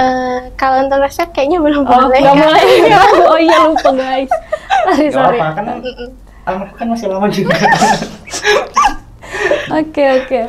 Eh, kalau untuk resep kayaknya belum Oh, boleh. nggak Kak. boleh. oh iya lupa guys. Sorry, Gak sorry. apa-apa kan anakku kan masih lama juga. Oke, oke.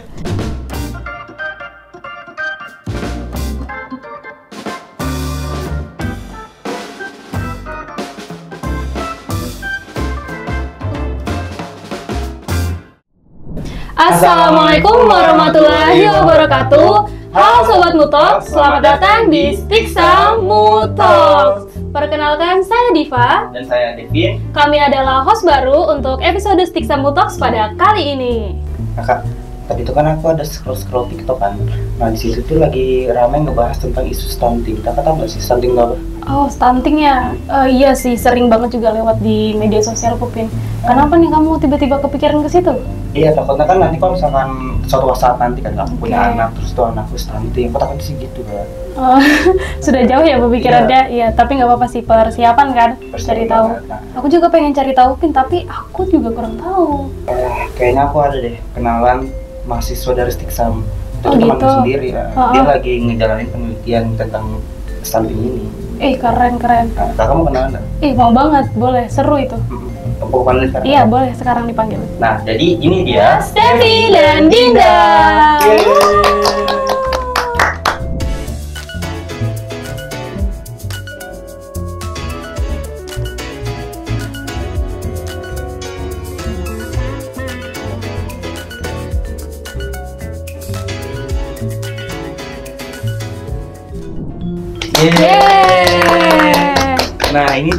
Assalamualaikum warahmatullahi wabarakatuh. Halo Sobat Mutok, selamat datang di Stiksa Mutok. Perkenalkan, saya Diva. Dan saya Devin. Kami adalah host baru untuk episode Stiksa Mutok pada kali ini. Kakak, tadi itu kan aku ada scroll-scroll TikTok kan. Nah di situ tuh lagi ramai ngebahas tentang isu stunting. Kakak tahu nggak sih stunting apa? Oh, stunting ya? Eh, iya sih, sering banget juga lewat di media sosial Pupin. Kenapa nih kamu tiba-tiba kepikiran ke situ? Iya takutnya kan nanti kalau misalkan suatu saat nanti kan aku punya Oke. anak terus tuh anakku stunting. Aku takut sih gitu kan. Oh, sudah jauh ya pemikirannya, iya. Tapi nggak apa-apa sih persiapan kan, Persiapan cari tahu. nah. Aku juga pengen cari tahu Pin, tapi aku juga kurang tahu. Eh, kayaknya aku ada deh kenalan mahasiswa dari Stiksam. Itu Oh, temanku gitu. sendiri ya. Oh, Dia oh. lagi ngejalanin penelitian tentang stunting ini. Eh, keren keren. Nah, kakak mau kenalan nggak? Ih, mau banget, boleh, seru itu. Aku panggil sekarang. Iya, boleh sekarang dipanggil. Nah, jadi ini dia. Steffi dan Dinda. Yeay.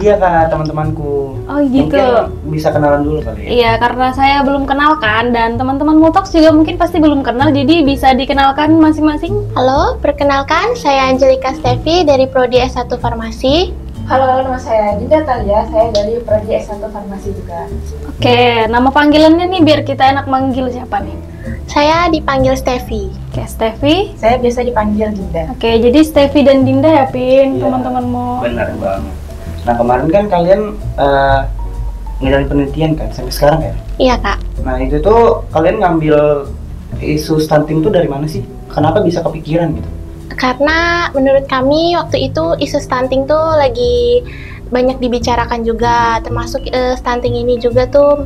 Dia kak teman-temanku. Oh, gitu. Mungkin bisa kenalan dulu kali ya. Iya, karena saya belum kenal kan, dan teman-teman Mutox juga mungkin pasti belum kenal, jadi bisa dikenalkan masing-masing. Halo, perkenalkan saya Angelika Stevi dari Prodi S1 Farmasi. Halo, nama saya Dinda Talia, saya dari Prodi S1 Farmasi juga. Oke, nama panggilannya nih biar kita enak manggil siapa nih? Saya dipanggil Stevi. Oke, Steffi. Saya biasa dipanggil Dinda. Oke, jadi Steffi dan Dinda ya, Pin, Iya. teman-temanmu. Benar banget. Nah, kemarin kan kalian eh ngejalanin penelitian kan sampai sekarang ya. Iya kak. Nah, itu tuh kalian ngambil isu stunting tuh dari mana sih? Kenapa bisa kepikiran gitu? Karena menurut kami waktu itu isu stunting tuh lagi banyak dibicarakan juga, termasuk eh, stunting ini juga tuh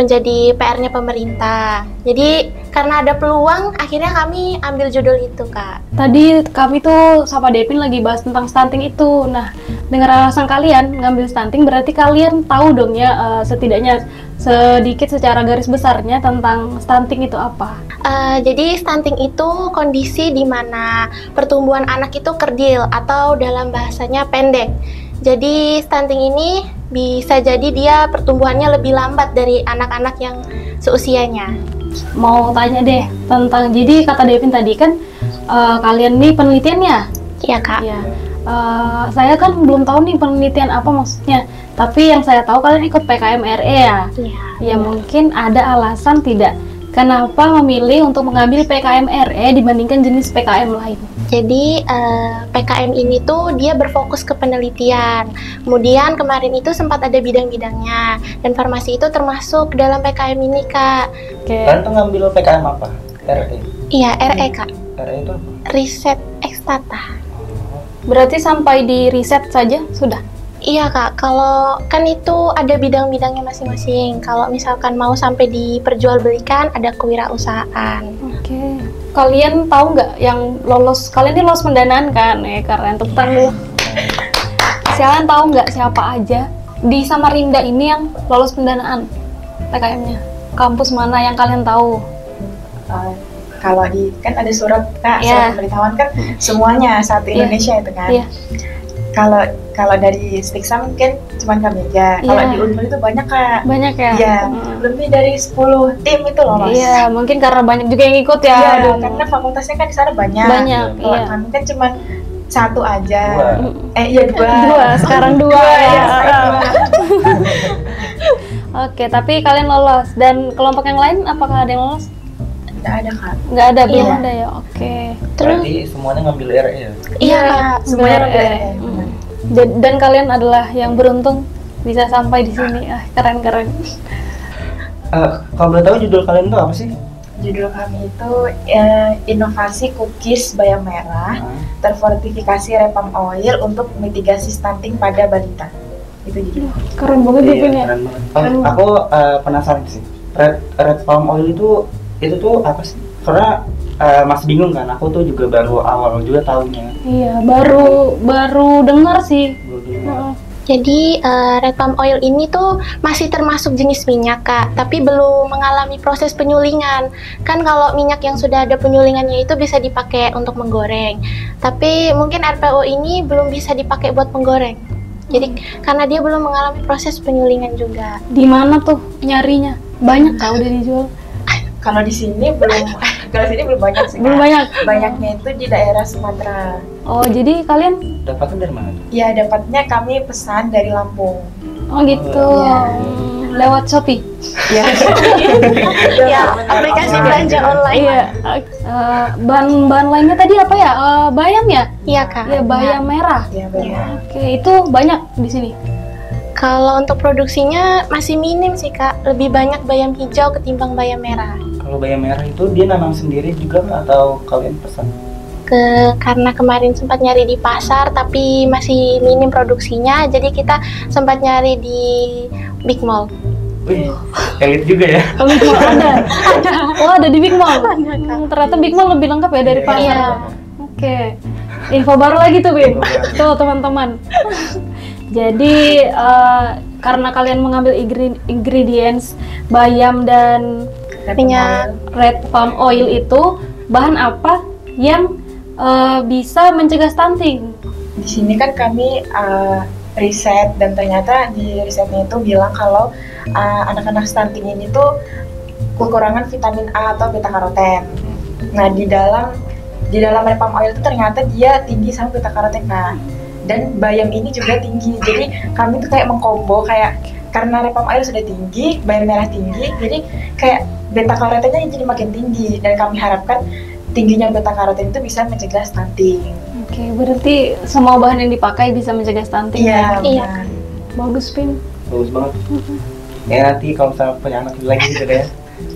menjadi PR-nya pemerintah. Jadi karena ada peluang, akhirnya kami ambil judul itu kak. Tadi kami tuh sama Devin lagi bahas tentang stunting itu. Nah, dengan alasan kalian ngambil stunting berarti kalian tahu dong ya eh, setidaknya sedikit secara garis besarnya tentang stunting itu apa. Eh, jadi stunting itu kondisi di mana pertumbuhan anak itu kerdil atau dalam bahasanya pendek. Jadi stunting ini bisa jadi dia pertumbuhannya lebih lambat dari anak-anak yang seusianya. Mau tanya deh tentang jadi kata Devin tadi kan eh, kalian nih penelitiannya. Iya kak. Ya. Eh, saya kan belum tahu nih penelitian apa maksudnya. Tapi yang saya tahu kalian ikut PKMRE ya. Iya. Ya mungkin ada alasan tidak kenapa memilih untuk mengambil PKMRE dibandingkan jenis PKM lain. Jadi eh, PKM ini tuh dia berfokus ke penelitian. Kemudian kemarin itu sempat ada bidang-bidangnya dan farmasi itu termasuk dalam PKM ini kak. Oke. Kalian tuh ngambil PKM apa? RE. Iya RE kak. RE itu apa? Riset ekstata. Berarti sampai di riset saja sudah. Iya kak, kalau kan itu ada bidang-bidangnya masing-masing. Kalau misalkan mau sampai diperjualbelikan, ada kewirausahaan. Oke. Kalian tahu nggak yang lolos? Kalian ini lolos pendanaan kan? Eh keren tepuk tangan. Kalian tahu nggak siapa aja di Samarinda ini yang lolos pendanaan PKM-nya? Kampus mana yang kalian tahu? Uh, kalau di kan ada surat kak, surat pemberitahuan kan semuanya satu Iya. Indonesia itu kan. Iya. Kalau kalau dari Stiksa mungkin cuma kami aja. Kalau Iya. di Unpul itu banyak kak. Banyak ya? Iya, Mm. lebih dari 10 tim itu lolos. Iya, mungkin karena banyak juga yang ikut ya. Iya, Aduh. karena fakultasnya kan di sana banyak. banyak. Kalau Iya. kami kan cuma satu aja. Dua. Eh iya dua. Dua, sekarang dua, ya. ya. sekarang dua. Oke, tapi kalian lolos dan kelompok yang lain apakah ada yang lolos? Tidak ada kak. Nggak ada, belum Iya. ada ya. Oke. Terus, Berarti semuanya ngambil RE ya? iya kak. semuanya ngambil eh. RE, Mm. benar. Dan, dan kalian adalah yang beruntung bisa sampai di sini. Ah, keren keren. Eh, kalau boleh tahu judul kalian tuh apa sih? Judul kami itu eh, inovasi cookies bayam merah Nah, terfortifikasi repam oil untuk mitigasi stunting pada balita. Itu judulnya. Keren banget iya, ya. keren banget. Oh, Keren. aku eh, penasaran sih. Red red palm oil itu itu tuh apa sih? Karena eh, masih bingung kan. Aku tuh juga baru awal juga tahunya. Iya, baru baru dengar sih. Baru dengar. Heeh. Jadi eh, red palm oil ini tuh masih termasuk jenis minyak kak, tapi belum mengalami proses penyulingan. Kan kalau minyak yang sudah ada penyulingannya itu bisa dipakai untuk menggoreng, tapi mungkin RPO ini belum bisa dipakai buat menggoreng. Jadi karena dia belum mengalami proses penyulingan juga. Di mana tuh nyarinya? Banyak tahu udah dijual. Kalau di sini belum, kalau di sini belum banyak sih. Belum banyak. Banyaknya itu di daerah Sumatera. Oh, jadi kalian Dapatnya dari mana? Ya dapatnya kami pesan dari Lampung. oh gitu. Iya. Hmm, Lewat Shopee. Ya, Ya, aplikasi belanja online. Iya. Eh, bahan-bahan lainnya tadi apa ya? Eh, bayam ya? Iya kak. Iya, bayam merah. ya benar. Oke, itu banyak di sini. Kalau untuk produksinya masih minim sih kak, lebih banyak bayam hijau ketimbang bayam merah. Kalau bayam merah itu dia nanam sendiri juga atau kalian pesan? ke karena kemarin sempat nyari di pasar tapi masih minim produksinya jadi kita sempat nyari di Big Mall. Wih, elit juga ya. Big Mall ada. ada. Oh, ada di Big Mall. Hmm, ternyata Big Mall lebih lengkap ya dari pasar. Iya. Oke. Info baru lagi tuh, baru. Tuh, teman-teman. Jadi eh, karena kalian mengambil ingre- ingredients bayam dan Minyak. red palm oil itu bahan apa yang eh, bisa mencegah stunting? Di sini kan kami uh, riset dan ternyata di risetnya itu bilang kalau uh, anak-anak stunting ini tuh kekurangan vitamin A atau beta karoten. Nah di dalam di dalam red palm oil itu ternyata dia tinggi sama beta karoten kan. Dan bayam ini juga tinggi. Jadi kami tuh kayak mengkombo kayak karena red palm oil sudah tinggi, bayam merah tinggi, jadi kayak beta karotennya jadi makin tinggi dan kami harapkan tingginya beta karoten itu bisa mencegah stunting. Oke, berarti semua bahan yang dipakai bisa mencegah stunting. Iya, Iya. Bagus, Pin. Bagus banget. Ya nanti kalau misalnya punya anak lagi gitu deh,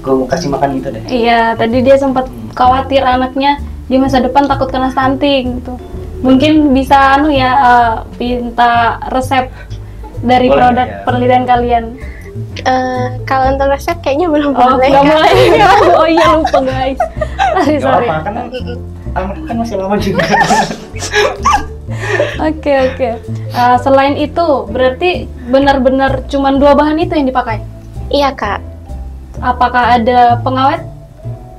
gue kasih makan gitu deh. Iya, tadi dia sempat khawatir anaknya di masa depan takut kena stunting gitu. Mungkin bisa anu ya eh, minta resep dari Boleh, produk ya. penelitian kalian. Eh, kalau untuk resep kayaknya belum Oh, boleh. Kak. boleh. oh iya lupa guys. Sorry, Gak sorry. apa kan kan masih lama juga. Oke, oke. Eh, selain itu, berarti benar-benar cuma dua bahan itu yang dipakai. Iya kak, Apakah ada pengawet,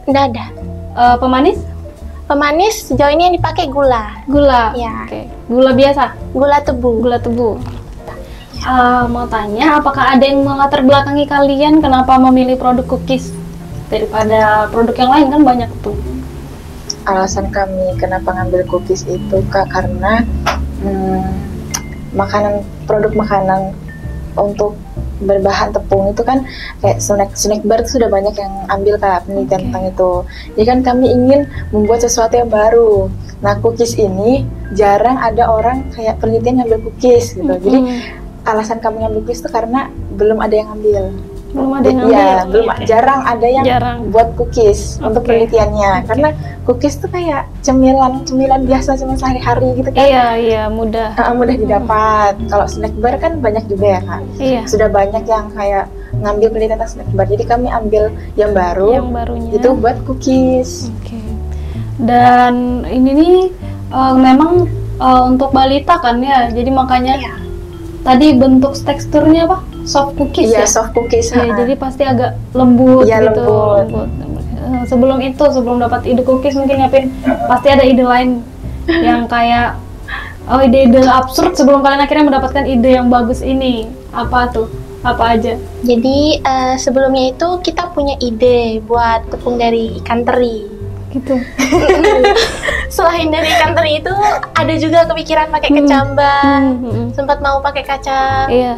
nggak ada. eh, pemanis, Pemanis sejauh ini yang dipakai gula, gula? Iya. Oke. Gula biasa. gula tebu. gula tebu. Eh, mau tanya, apakah ada yang melatar belakangi kalian kenapa memilih produk cookies daripada produk yang lain? Kan banyak tuh. alasan kami kenapa ngambil cookies itu kak karena hmm, makanan produk makanan untuk berbahan tepung itu kan kayak snack snack bar itu sudah banyak yang ambil kak penelitian Oke. tentang itu. Jadi kan kami ingin membuat sesuatu yang baru. Nah cookies ini jarang ada orang kayak penelitian ngambil cookies gitu. Jadi Mm, alasan kami ngambil cookies itu karena belum ada yang ngambil belum ada yang Iya, ngambil. belum jarang ada yang Jarang. buat cookies untuk Oke. penelitiannya Oke. karena cookies tuh kayak cemilan cemilan biasa cuma sehari-hari gitu kan Iya, iya, mudah. Ah, mudah didapat kalau snack bar kan banyak juga ya kak Iya. sudah banyak yang kayak ngambil penelitian tentang snack bar jadi kami ambil yang baru Yang barunya. itu buat cookies Oke. Dan ini nih eh, memang eh, untuk balita kan ya. Jadi makanya Iya. Tadi bentuk teksturnya apa? Soft cookies iya ya. soft cookies ha-ha. jadi pasti agak lembut Iya, gitu. lembut. Eh, Sebelum itu, sebelum dapat ide cookies mungkin Yapin pasti ada ide lain yang kayak oh ide-ide absurd sebelum kalian akhirnya mendapatkan ide yang bagus ini. Apa tuh? Apa aja? Jadi eh, sebelumnya itu kita punya ide buat tepung dari ikan teri. Gitu. Selain dari ikan teri itu ada juga kepikiran pakai kecambah. Hmm, hmm, hmm. Sempat mau pakai kacang. Iya.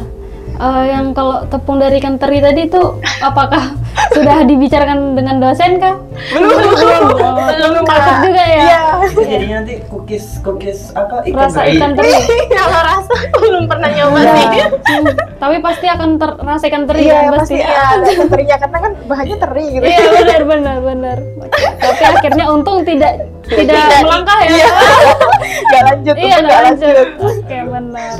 Eh, yang kalau tepung dari ikan teri tadi itu apakah sudah dibicarakan dengan dosen kah? Belum. Belum. Takut juga ya. Jadi nanti cookies cookies apa ikan Rasa teri. ikan teri. Kalau rasa belum pernah nyoba Ya. sih. Hmm, Tapi pasti akan ter- rasa ikan teri Iya, kan pasti ada terinya karena kan bahannya teri gitu. Iya benar benar benar. Tapi akhirnya untung tidak tidak melangkah ya. Gak lanjut, Iya nggak lanjut. Oke benar.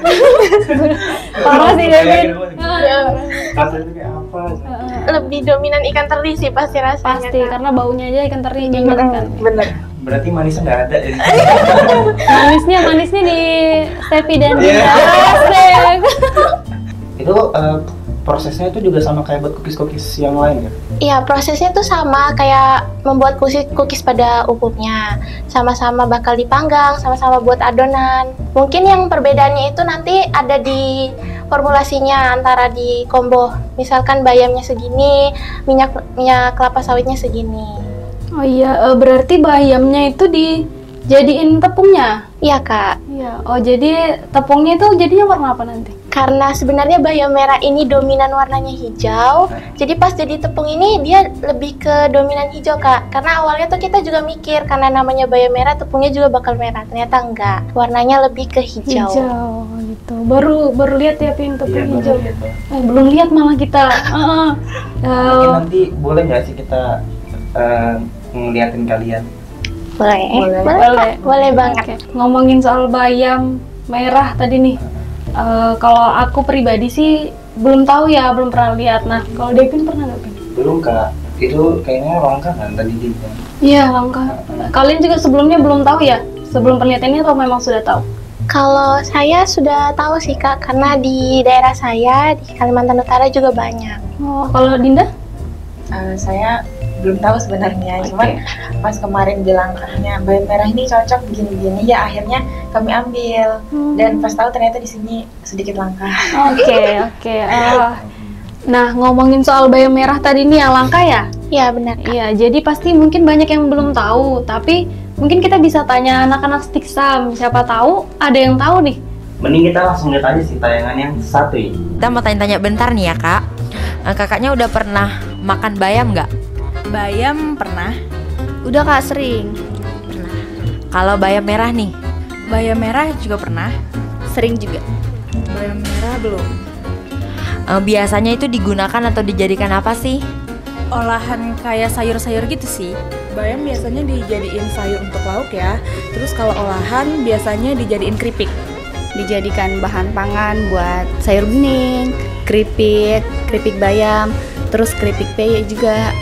Parah sih David. gitu. Rasanya kayak apa? Lebih dominan ikan teri sih pasti rasanya. Pasti Kak. karena baunya aja ikan teri kan. Bener. Berarti manisnya nggak ada ya? Manisnya manisnya di Steffi dan Iya. Dina. Asik. Itu eh, prosesnya itu juga sama kayak buat cookies-cookies yang lain ya? Iya, prosesnya tuh sama kayak membuat cookies, cookies pada umumnya. Sama-sama bakal dipanggang, sama-sama buat adonan. Mungkin yang perbedaannya itu nanti ada di formulasinya antara di combo. Misalkan bayamnya segini, minyak minyak kelapa sawitnya segini. Oh iya, eh, berarti bayamnya itu dijadiin tepungnya. Iya, Kak. Iya. Oh jadi tepungnya itu jadinya warna apa nanti? Karena sebenarnya bayam merah ini dominan warnanya hijau, jadi pas jadi tepung ini dia lebih ke dominan hijau kak. Karena awalnya tuh kita juga mikir karena namanya bayam merah tepungnya juga bakal merah, ternyata enggak. Warnanya lebih ke hijau. Hijau gitu. Baru baru lihat ya pin tepung Iya, hijau. gitu. Eh, belum lihat malah kita. Heeh. Mungkin Eh, nanti boleh nggak sih kita eh, ngeliatin kalian? Boleh, Boleh. boleh, boleh. Boleh banget. Oke. Ngomongin soal bayam merah tadi nih. Eh, kalau aku pribadi sih belum tahu ya, belum pernah lihat. Nah, kalau Devin pernah nggak Pin? Belum kak. Itu kayaknya langka kan tadi dia bilang. Iya, langka. Kalian juga sebelumnya belum tahu ya? Sebelum penelitian ini atau memang sudah tahu? Kalau saya sudah tahu sih kak, karena di daerah saya di Kalimantan Utara juga banyak. Oh, kalau Dinda? Eh, saya belum tahu sebenarnya, Oke. cuman pas kemarin bilang katanya bayam merah ini cocok begini-begini ya akhirnya kami ambil Hmm. dan pas tahu ternyata di sini sedikit langka. Oke, oke. Eh, nah, ngomongin soal bayam merah tadi nih yang langka ya? Iya benar. Iya, jadi pasti mungkin banyak yang belum tahu, tapi mungkin kita bisa tanya anak-anak stiksam, siapa tahu ada yang tahu nih. Mending kita langsung lihat aja sih tayangan yang satu ya. Kita mau tanya-tanya bentar nih ya kak Eh, Kakaknya udah pernah makan bayam nggak? Bayam pernah, Udah kak sering Pernah Kalau bayam merah nih bayam merah juga pernah, Sering juga bayam merah belum. Eh, Biasanya itu digunakan atau dijadikan apa sih? Olahan kayak sayur-sayur gitu sih. Bayam biasanya dijadiin sayur untuk lauk ya. Terus kalau olahan biasanya dijadiin keripik. dijadikan bahan pangan buat sayur bening, keripik, keripik bayam, terus keripik peye juga.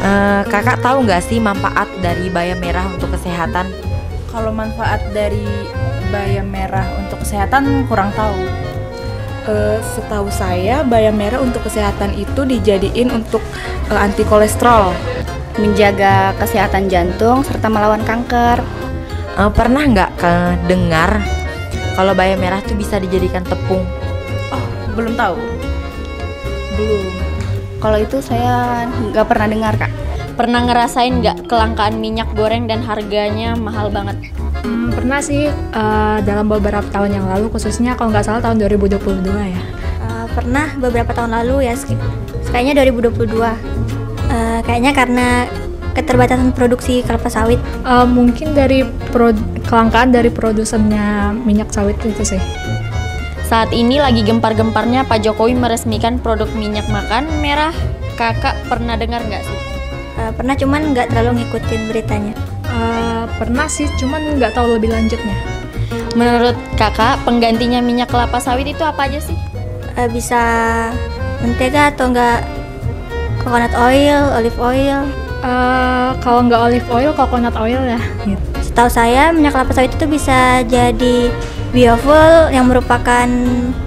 Eh, Kakak tahu nggak sih manfaat dari bayam merah untuk kesehatan? Kalau manfaat dari bayam merah untuk kesehatan kurang tahu. Eh, setahu saya bayam merah untuk kesehatan itu dijadiin untuk eh, anti kolesterol. menjaga kesehatan jantung serta melawan kanker. Eh, Pernah nggak ke- dengar kalau bayam merah tuh bisa dijadikan tepung? Oh, belum tahu. Belum. Kalau itu saya nggak pernah dengar kak. Pernah ngerasain nggak kelangkaan minyak goreng dan harganya mahal banget? Hmm, pernah sih eh, dalam beberapa tahun yang lalu khususnya kalau nggak salah tahun 2022 ya. Uh, pernah beberapa tahun lalu ya kayaknya 2022 Uh, kayaknya karena keterbatasan produksi kelapa sawit Eh, mungkin dari pro- kelangkaan dari produsennya minyak sawit itu sih. Saat ini lagi gempar-gemparnya Pak Jokowi meresmikan produk minyak makan merah. Kakak pernah dengar nggak sih? Uh, pernah cuman nggak terlalu ngikutin beritanya Eh, pernah sih, cuman nggak tahu lebih lanjutnya. Menurut kakak, penggantinya minyak kelapa sawit itu apa aja sih? Uh, bisa mentega atau enggak coconut oil, olive oil Eh, kalau nggak olive oil, coconut oil ya. Gitu. setahu saya minyak kelapa sawit itu bisa jadi biofuel yang merupakan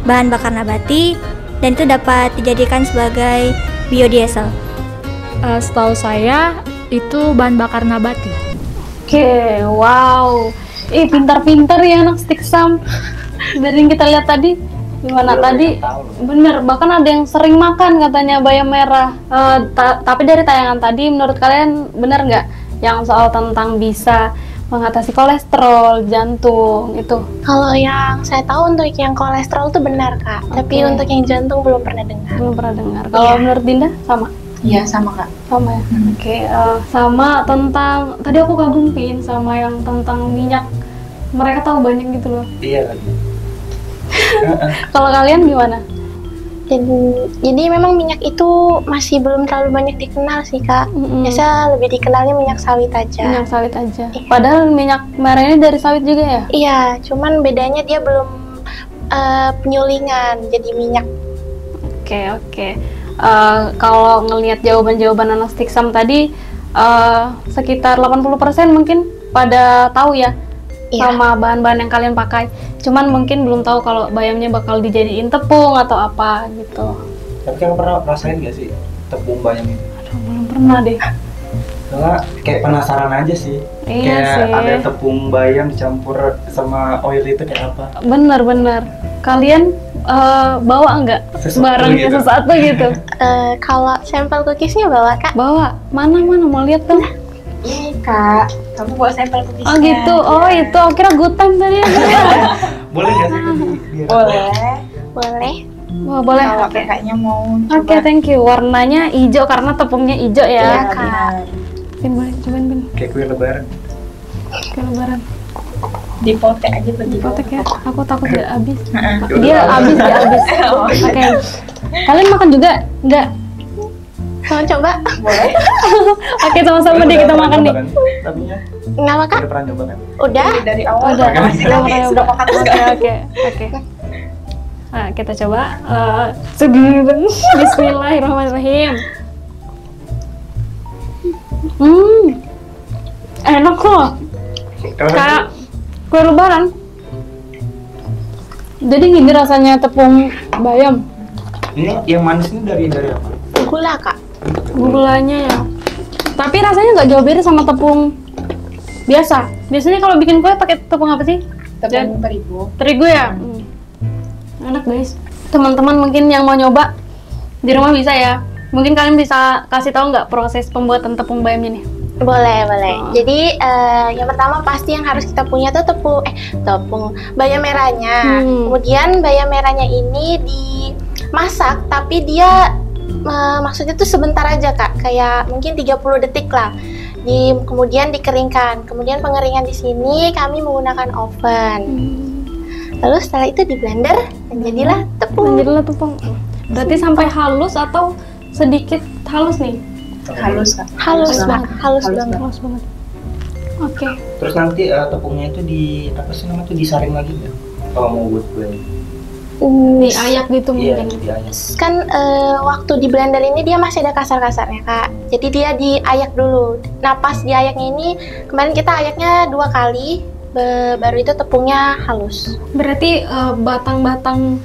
bahan bakar nabati dan itu dapat dijadikan sebagai biodiesel Eh, setahu saya itu bahan bakar nabati. Oke, wow. Ih, pintar-pintar ya anak stiksam. Dari yang kita lihat tadi, gimana Belum tadi? tahu loh. Bener, bahkan ada yang sering makan katanya bayam merah. Eh, ta- tapi dari tayangan tadi, menurut kalian bener nggak yang soal tentang bisa mengatasi kolesterol, jantung itu. Kalau yang saya tahu untuk yang kolesterol itu benar kak, tapi Oke. untuk yang jantung belum pernah dengar. Belum pernah dengar. Kalau Iya. menurut Dinda sama? Iya sama kak. Sama ya. Oke, eh, sama tentang tadi aku kagum Pin sama yang tentang minyak. Mereka tahu banyak gitu loh. Iya lagi. Kalau kalian gimana? Jadi, jadi memang minyak itu masih belum terlalu banyak dikenal sih kak. Mm-mm. Biasa lebih dikenalnya minyak sawit aja. Minyak sawit aja. Iya. Padahal minyak merah ini dari sawit juga ya? Iya, cuman bedanya dia belum eh, penyulingan jadi minyak. Oke oke. Eh, kalau ngelihat jawaban-jawaban anak Stiksam tadi eh, sekitar 80% mungkin pada tahu ya Iya. sama bahan-bahan yang kalian pakai. Cuman mungkin belum tahu kalau bayamnya bakal dijadiin tepung atau apa gitu. Tapi kamu pernah rasain gak sih tepung bayam itu? Aduh, belum pernah deh. Karena kayak penasaran aja sih. Iya kayak sih. ada tepung bayam dicampur sama oil itu kayak apa? Bener-bener. Kalian eh, bawa nggak Sesuatu barangnya gitu. sesuatu gitu? Eh, kalau sampel cookiesnya bawa kak? Bawa. Mana mana mau lihat dong. Ini kak, kamu bawa sampel cookiesnya. Oh gitu. Oh itu. Oh, kira good time tadi. Boleh gak sih? Boleh. Boleh. Wah, boleh. Kalau Oke. kakaknya mau Oke, coba. thank you. Warnanya hijau karena tepungnya hijau Iya, ya. benar. Pin boleh cobain Pin. Kayak kue lebaran. Ke lebaran. Dipotek aja begitu. Potek ya. Aku takut dia habis. Heeh. Dia habis, dia habis. Oke. Kalian makan juga? Enggak. Mau coba? Boleh. Oke, sama-sama deh kita makan nih. Tapi ya, Nama kak? udah pernah nyoba kan? Udah? Dari, awal Udah, sudah makan Oke, oke, oke. Nah, kita coba. Sebelum Bismillahirrahmanirrahim. Hmm, enak kok. Kayak kue lebaran. Jadi gini rasanya tepung bayam. ini yang manis ini dari dari apa? Gula kak? Gulanya ya. Tapi rasanya nggak jauh beda sama tepung biasa. Biasanya kalau bikin kue pakai tepung apa sih? Tepung terigu. Terigu ya. Hmm. Enak guys. Teman-teman mungkin yang mau nyoba di rumah bisa ya. Mungkin kalian bisa kasih tahu nggak proses pembuatan tepung bayamnya nih? Boleh, boleh. Oh. Jadi eh, yang pertama pasti yang harus kita punya tuh tepung eh tepung bayam merahnya. Hmm. Kemudian bayam merahnya ini dimasak tapi dia eh, maksudnya tuh sebentar aja Kak, kayak mungkin 30 detik lah. Di kemudian dikeringkan. Kemudian pengeringan di sini kami menggunakan oven. Lalu setelah itu di blender dan jadilah tepung. Jadilah tepung. Berarti sampai halus atau sedikit halus nih? Halus kak. Halus Halus banget, halus Halus banget. Halus banget. Oke. Terus nanti eh, tepungnya itu di apa sih namanya tuh disaring lagi nggak? Kalau mau buat kue. Hmm, Diayak gitu Iya, mungkin. diayak. kan eh, waktu di blender ini dia masih ada kasar-kasarnya kak jadi dia diayak dulu nah pas diayaknya ini kemarin kita ayaknya dua kali be- baru itu tepungnya halus Berarti eh, batang-batang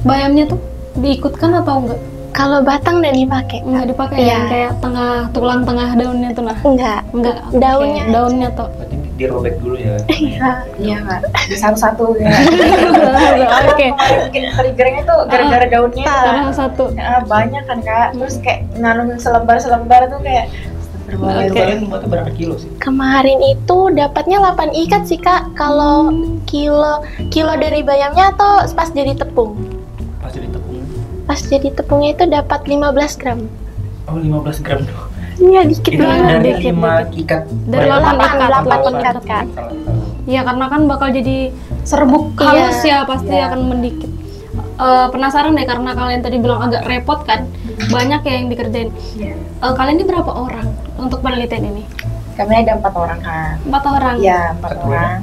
bayamnya tuh diikutkan atau enggak? Kalau batang udah dipakai Enggak dipakai Iya. yang kayak tengah tulang tengah daunnya tuh nah. enggak Enggak. Daunnya aja. daunnya tuh. Dirobek dulu ya. Iya kak. Di satu-satu ya. Oke. Kemarin bikin triggernya tuh gara-gara daunnya. Salah satu. Ya, banyak kan kak. Terus kayak naruh selembar-selembar tuh kayak. Buatnya berapa kilo sih? kemarin itu dapatnya 8 ikat sih kak kalau kilo kilo dari bayamnya atau pas jadi tepung. Pas jadi tepungnya itu dapat 15 gram Oh 15 gram doang. iya dikit Itu banget dari dikit, 5 ikat. Dari delapan Delapan, ikat. Kak. Iya karena kan bakal jadi serbuk Iya. halus ya pasti Iya. akan mendikit. Eh, penasaran deh karena kalian tadi bilang agak repot kan, banyak ya yang dikerjain. Iya. Eh, kalian ini berapa orang untuk penelitian ini? Kami ada empat orang kan. Empat orang. Iya empat Ketuanya? orang.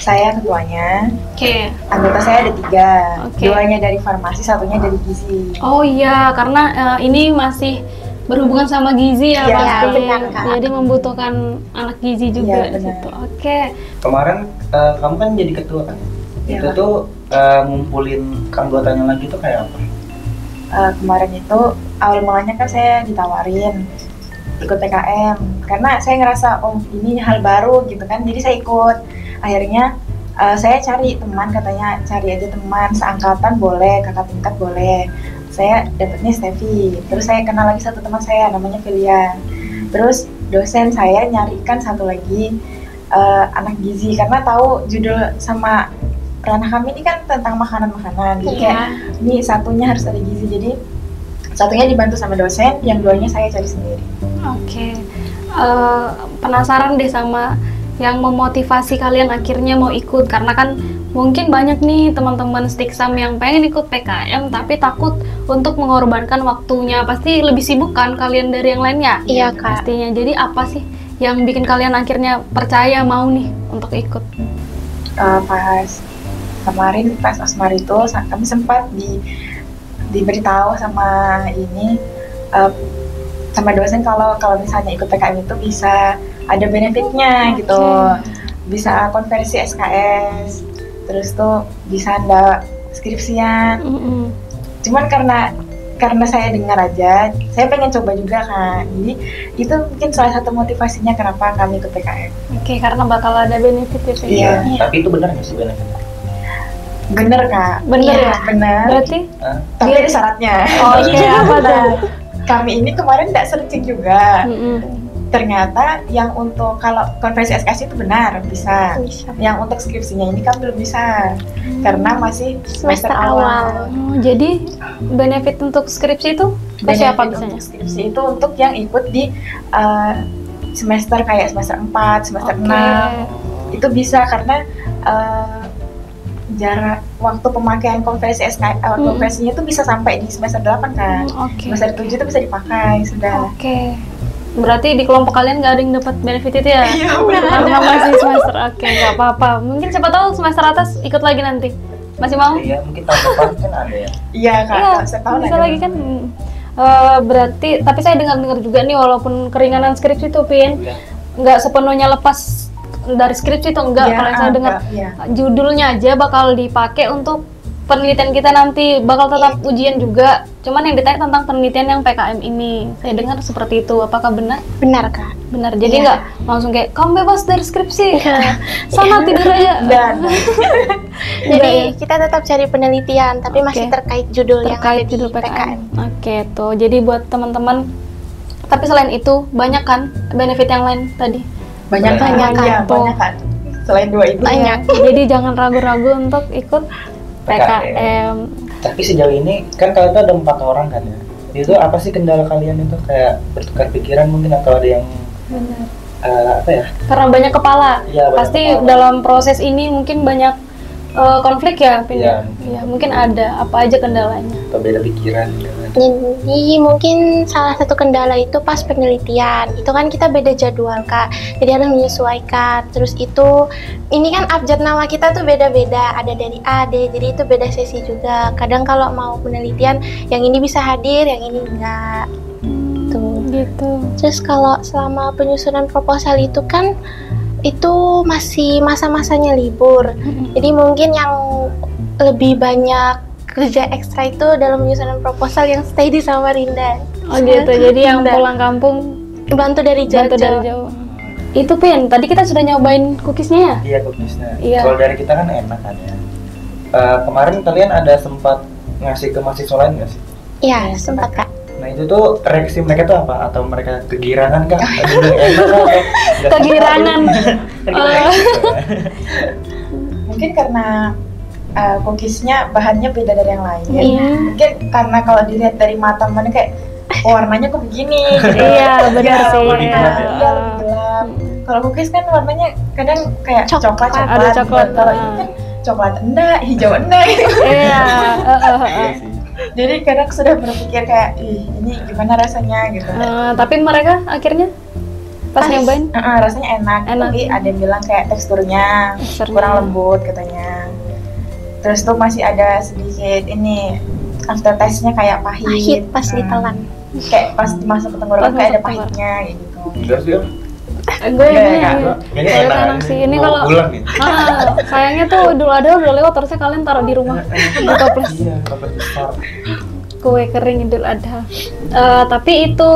Saya ketuanya. Oke. Anggota saya ada tiga. Oke. Duanya dari farmasi, satunya dari gizi. Oh iya karena eh, ini masih berhubungan sama gizi ya Iya, pasti. benar, Kak. Jadi membutuhkan anak gizi juga Iya, di benar. situ. Oke. Kemarin eh, kamu kan jadi ketua kan? Iya, Itu Kak. tuh eh, ngumpulin anggotanya lagi tuh kayak apa? Eh, kemarin itu awal mulanya kan saya ditawarin ikut PKM karena saya ngerasa oh ini hal baru gitu kan jadi saya ikut akhirnya eh, saya cari teman katanya cari aja teman seangkatan boleh kakak tingkat boleh saya dapetnya Steffi terus saya kenal lagi satu teman saya namanya Filian terus dosen saya nyarikan satu lagi eh, anak gizi karena tahu judul sama ranah kami ini kan tentang makanan-makanan. Jadi Iya. kayak ini satunya harus ada gizi. Jadi satunya dibantu sama dosen, yang duanya saya cari sendiri. Oke. Eh, penasaran deh sama yang memotivasi kalian akhirnya mau ikut karena kan mungkin banyak nih teman-teman stiksam yang pengen ikut PKM tapi takut untuk mengorbankan waktunya. Pasti lebih sibuk kan kalian dari yang lainnya? Iya, Kak. Pastinya. Jadi apa sih yang bikin kalian akhirnya percaya mau nih untuk ikut? Eh, pas kemarin pas Osmar itu kami sempat di diberitahu sama ini eh, sama dosen kalau kalau misalnya ikut PKM itu bisa ada benefitnya gitu bisa konversi SKS terus tuh bisa ada skripsian cuman karena karena saya dengar aja saya pengen coba juga kan jadi itu mungkin salah satu motivasinya kenapa kami ikut PKM Oke, karena bakal ada benefit itu. Iya. Tapi itu benar nggak sih benefit? Bener kak Bener Iya, ya? bener Berarti Hah? tapi ada syaratnya Oh, oke, apa tuh? kami ini kemarin tidak searching juga Mm-mm. ternyata yang untuk kalau konversi SKS itu benar bisa. Yang untuk skripsinya ini kan belum bisa karena masih semester, Semester awal. Oh, jadi benefit untuk skripsi itu ke siapa biasanya? untuk skripsi itu untuk yang ikut di uh, semester kayak semester 4, semester Oke. 6 itu bisa karena uh, jarak waktu pemakaian konversi SK, uh, Hmm. konversinya itu bisa sampai di semester 8 kan. Hmm, Oke. Semester 7 itu bisa dipakai sudah. Oke. Berarti di kelompok kalian nggak ada yang dapat benefit itu ya? Iya, Karena masih semester. Oke, nggak apa-apa. Mungkin siapa tahu semester atas ikut lagi nanti. Masih mau? Iya, mungkin tahun depan kan ada ya. Iya kak, Iya, setahun bisa ada. lagi kan. Eh, berarti, tapi saya dengar-dengar juga nih, walaupun keringanan skripsi itu, Pin, Iya. nggak sepenuhnya lepas dari skripsi itu enggak. Iya, Kalau yang saya dengar, enggak, iya. judulnya aja bakal dipakai untuk penelitian kita nanti bakal tetap ujian juga. Cuman yang ditanya tentang penelitian yang PKM ini. Saya dengar seperti itu. Apakah benar? Benar kak. Benar. Jadi Iya. nggak langsung kayak kamu bebas dari skripsi. Sana tidur aja. Dan Jadi kita tetap cari penelitian, tapi masih Oke. terkait judul yang terkait di judul PKM. PKM. Oke tuh. Jadi buat teman-teman tapi selain itu banyak kan benefit yang lain tadi. Banyak kan? Banyak kan, Iya, tuh. banyak kan. Selain dua itu. Banyak. Jadi jangan ragu-ragu untuk ikut PKM. Tapi sejauh ini kan kalian tuh ada empat orang kan ya. Itu apa sih kendala kalian itu kayak bertukar pikiran mungkin atau ada yang Benar. eh, apa ya? Karena banyak kepala. Iya, banyak Pasti kepala. dalam proses ini mungkin banyak eh, konflik ya? Iya. Iya, mungkin ada. Apa aja kendalanya? Atau beda pikiran gitu kan. Jadi mungkin salah satu kendala itu pas penelitian. Itu kan kita beda jadwal kak, jadi harus menyesuaikan. Terus itu, ini kan abjad nama kita tuh beda-beda. Ada dari A, D, jadi itu beda sesi juga. Kadang kalau mau penelitian, yang ini bisa hadir, yang ini enggak. Tuh. Gitu. Terus kalau selama penyusunan proposal itu kan itu masih masa-masanya libur. Jadi mungkin yang lebih banyak kerja ekstra itu dalam penyusunan proposal yang stay di Samarinda. Oh gitu. Jadi yang pulang kampung bantu dari jauh. bantu dari jauh. Itu Pin, tadi kita sudah nyobain cookiesnya ya? Iya cookiesnya. Iya. Kalau dari kita kan enak kan ya. Eh, kemarin kalian ada sempat ngasih ke mahasiswa lain nggak sih? Iya, sempat kak. Nah itu tuh reaksi mereka tuh apa? Atau mereka kegirangan nggak Kegirangan. kan. Mungkin karena uh, cookiesnya bahannya beda dari yang lain. Iya. Mungkin karena kalau dilihat dari mata mana kayak oh, warnanya kok begini. gitu. Iya, benar Iya, sih. warnanya Iya. Iya, lebih gelap. Kalau cookies kan warnanya kadang kayak Coklat. coklat, coklat. Ada coklat, Kalau ini kan coklat enggak, hijau enggak. Iya. Jadi kadang sudah berpikir kayak, ih ini gimana rasanya gitu. Eh, tapi mereka akhirnya pas nyobain Uh-uh, rasanya enak. Enak. Tapi ada yang bilang kayak teksturnya Teksturnya. kurang lembut katanya. Terus tuh masih ada sedikit ini after taste-nya kayak pahit. Pahit pas Hmm. ditelan. Kayak pas dimasuk ke tenggorokan kayak ada pahitnya kayak gitu. Enggak sih. Gue Iya, ini iya. Kayaknya enak. sih. Ini kalau-. Ah, sayangnya tuh dulu ada udah lewat harusnya kalian taruh di rumah di toples Iya, toples besar. kue kering idul adha Eh, tapi itu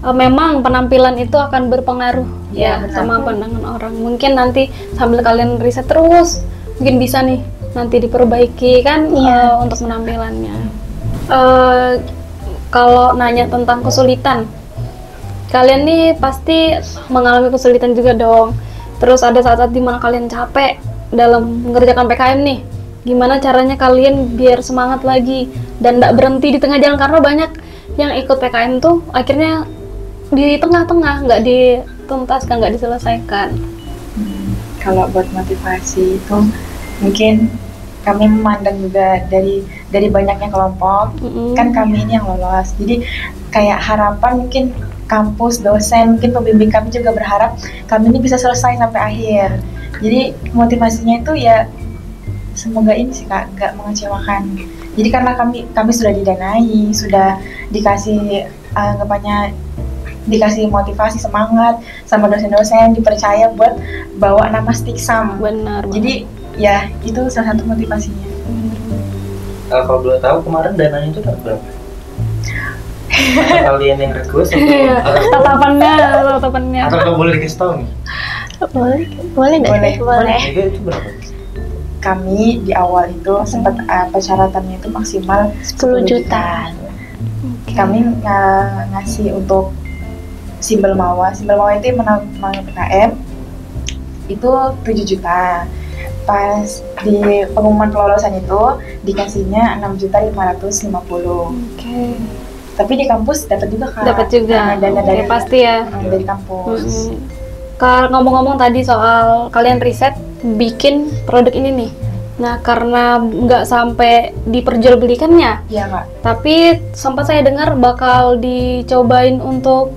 eh, memang penampilan itu akan berpengaruh Iya, ya benar. sama pandangan orang mungkin nanti sambil kalian riset terus mungkin bisa nih nanti diperbaiki kan Iya. eh, untuk penampilannya Eh, kalau nanya tentang kesulitan kalian nih pasti mengalami kesulitan juga dong Terus ada saat-saat di mana kalian capek dalam mengerjakan PKM nih. Gimana caranya kalian biar semangat lagi dan tidak berhenti di tengah jalan karena banyak yang ikut PKM tuh akhirnya di tengah-tengah nggak dituntaskan, nggak diselesaikan. kalau buat motivasi itu mungkin kami memandang juga dari dari banyaknya kelompok Mm-mm. kan kami ini yang lolos jadi kayak harapan mungkin kampus dosen mungkin pembimbing kami juga berharap kami ini bisa selesai sampai akhir jadi motivasinya itu ya semoga ini sih kak nggak mengecewakan jadi karena kami kami sudah didanai sudah dikasih anggapannya dikasih motivasi semangat sama dosen-dosen dipercaya buat bawa nama Stiksam Benar. jadi ya itu salah satu motivasinya Eh, kalau boleh tahu kemarin dananya itu berapa? Kalian yang request atau, atau, tatapannya, tatapannya. atau kalau boleh dikasih tahu nih? Boleh, boleh nggak? Boleh, boleh. Itu, itu berapa? kami di awal itu sempat uh, persyaratannya itu maksimal 10 juta. Kami uh, ngasih untuk simbol mawa. Simbol mawa itu yang menang menang PKM itu 7 juta. Pas di pengumuman kelolosan itu dikasihnya 6 juta 550. Oke. Tapi di kampus dapat juga kan? Dapat juga. dana Oke, dari pasti ya. dari kampus. Mm-mm. Kalau ngomong-ngomong tadi soal kalian riset bikin produk ini nih. Nah, karena nggak sampai diperjualbelikannya, Iya kak. tapi sempat saya dengar bakal dicobain untuk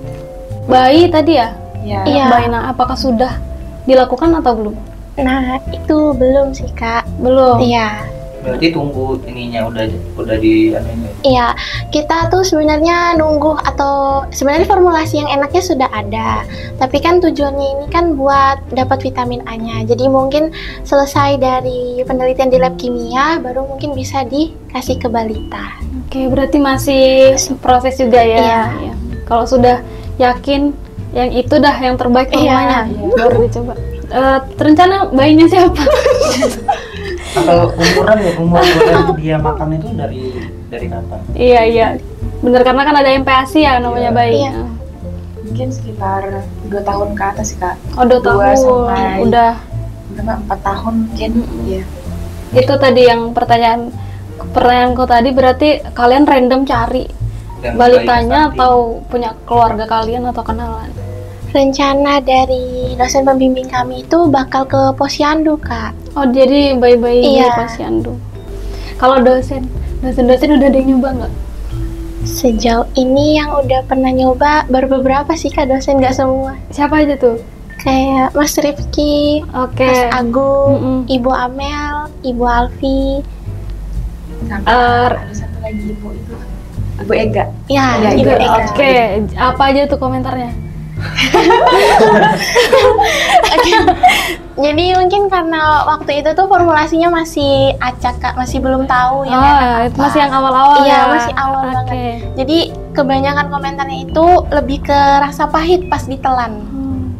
bayi tadi ya. Iya. Iya. Bayi, nah apakah sudah dilakukan atau belum? Nah, itu belum sih, Kak. Belum. Iya. Berarti tunggu ininya udah udah di anu ini. Iya, kita tuh sebenarnya nunggu atau sebenarnya formulasi yang enaknya sudah ada. Tapi kan tujuannya ini kan buat dapat vitamin A-nya. Jadi mungkin selesai dari penelitian di lab kimia baru mungkin bisa dikasih ke balita. Oke, berarti masih proses juga ya. Iya. Iya. Kalau sudah yakin yang itu dah yang terbaik Iya. formulanya, baru dicoba. Eh, terencana bayinya siapa? Atau umuran ya umur umur dia makan itu dari dari kapan? iya iya, bener karena kan ada MPASI ya namanya Iya. bayi. Iya. Mungkin sekitar dua tahun ke atas sih kak. Oh dua Dua tahun, sampai- udah. Berapa? Empat tahun mungkin. Iya. Itu tadi yang pertanyaan pertanyaanku tadi berarti kalian random cari Dan balitanya atau punya keluarga kalian atau kenalan? Rencana dari dosen pembimbing kami itu bakal ke posyandu, Kak. Oh jadi bayi-bayi di Iya. posyandu. Kalau dosen, dosen-dosen udah ada yang nyoba nggak? Sejauh ini yang udah pernah nyoba baru beberapa sih Kak dosen, nggak semua. Siapa aja tuh? Kayak Mas Rifki, Oke. Mas Agung, Mm-mm. Ibu Amel, Ibu Alfi, Eh, ada satu lagi ibu itu. Ibu Ega. ya Iya, Ibu iya. Ega. Oke, apa aja tuh komentarnya? Jadi mungkin karena waktu itu tuh formulasinya masih acak kak, masih belum tahu yang oh, apa. masih yang awal-awal Iya, ya. masih awal Oke. banget. Jadi kebanyakan komentarnya itu lebih ke rasa pahit pas ditelan. Hmm.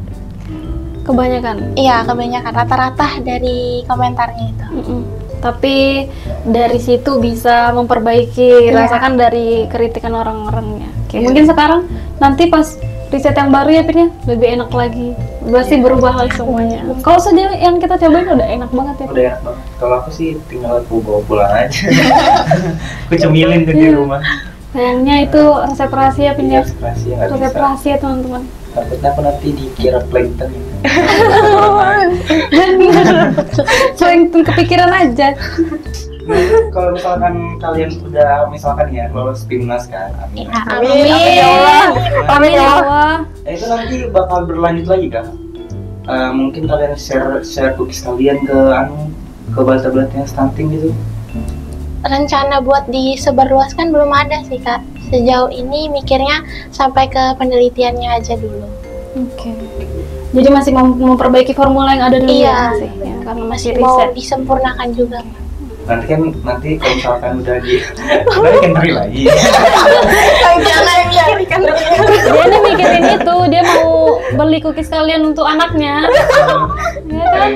Kebanyakan. Iya, kebanyakan rata-rata dari komentarnya itu. Mm-mm. Tapi dari situ bisa memperbaiki, Iya. rasakan dari kritikan orang-orangnya. Oke, mungkin sekarang nanti pas riset yang baru ya Pin ya, lebih enak lagi. Pasti berubah lagi semuanya. Kalau saja yang kita cobain udah enak banget ya. Pin. Udah enak banget. Kalau aku sih tinggal aku bawa pulang aja. aku cemilin tuh di Iya. rumah. Sayangnya itu resep rahasia Pin ya. Iya, rahasia nggak Resep bisa. rahasia teman-teman. Takutnya aku nanti dikira plankton. Selain kepikiran aja. Nah, kalau misalkan kalian udah misalkan ya lolos timnas kan, amin. Ya, Amin. ya Allah. Amin ya Allah. Nah, itu nanti bakal berlanjut lagi kan? Eh, mungkin kalian share share cookies kalian ke anu ke balita-balita yang stunting gitu. Rencana buat disebarluaskan belum ada sih kak. Sejauh ini mikirnya sampai ke penelitiannya aja dulu. Oke. Jadi masih mem- memperbaiki formula yang ada dulu Iya. ya masih ya, karena masih Mau riset. disempurnakan juga. Nanti kan nanti kalau misalkan udah di balik entry lagi. Jangan dia nih mikirin itu, dia mau beli cookies kalian untuk anaknya. ya kan?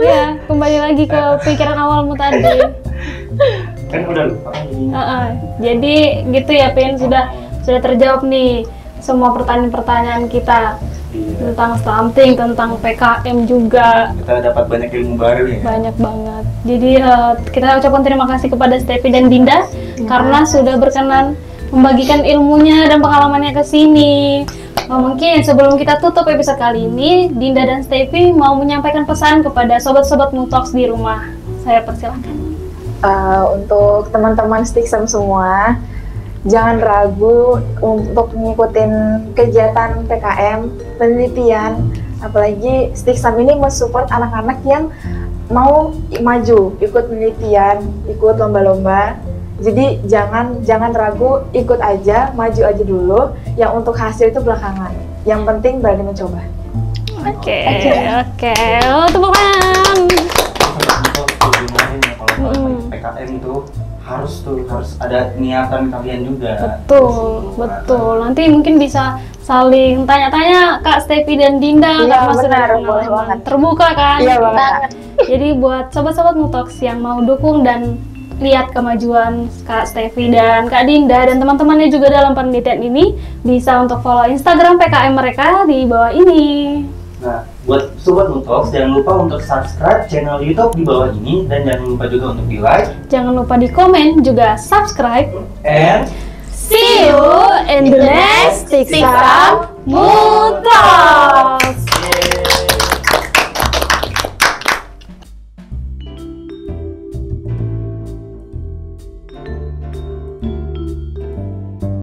Iya, kembali lagi ke pikiran awalmu tadi. Kan udah lupa ini. Heeh. Jadi gitu ya, Pin sudah sudah terjawab nih semua pertanyaan-pertanyaan kita. Iya. tentang stunting, tentang PKM juga Kita dapat banyak ilmu baru ya. banyak banget. Jadi eh, kita ucapkan terima kasih kepada Stevi dan Dinda karena sudah berkenan membagikan ilmunya dan pengalamannya ke sini. Oh, mungkin sebelum kita tutup episode kali ini, Dinda dan Stevi mau menyampaikan pesan kepada sobat-sobat Mutox di rumah. Saya persilahkan. Uh, untuk teman-teman Stiksem semua, jangan ragu untuk mengikuti kegiatan PKM, penelitian, apalagi Stiksem ini mensupport anak-anak yang mau maju, ikut penelitian, ikut lomba-lomba. Jadi jangan jangan ragu, ikut aja, maju aja dulu. Yang untuk hasil itu belakangan. Yang penting berani mencoba. Oke, oke. Oh, tepuk tangan. Untuk kemarin ya kalau Mm. PKM itu harus tuh harus ada niatan kalian juga. Betul, betul. Nanti mungkin bisa saling tanya-tanya Kak Stevi dan Dinda Iya, Kak Mas benar, boleh banget. Terbuka kan? Iya banget. Jadi buat sobat-sobat Mutox yang mau dukung dan lihat kemajuan Kak Stevi dan Kak Dinda dan teman-temannya juga dalam penelitian ini bisa untuk follow Instagram PKM mereka di bawah ini. Nah, buat sobat Nutox jangan lupa untuk subscribe channel YouTube di bawah ini dan jangan lupa juga untuk di like Jangan lupa di komen juga subscribe. and See you in the next Tiksam Mutox.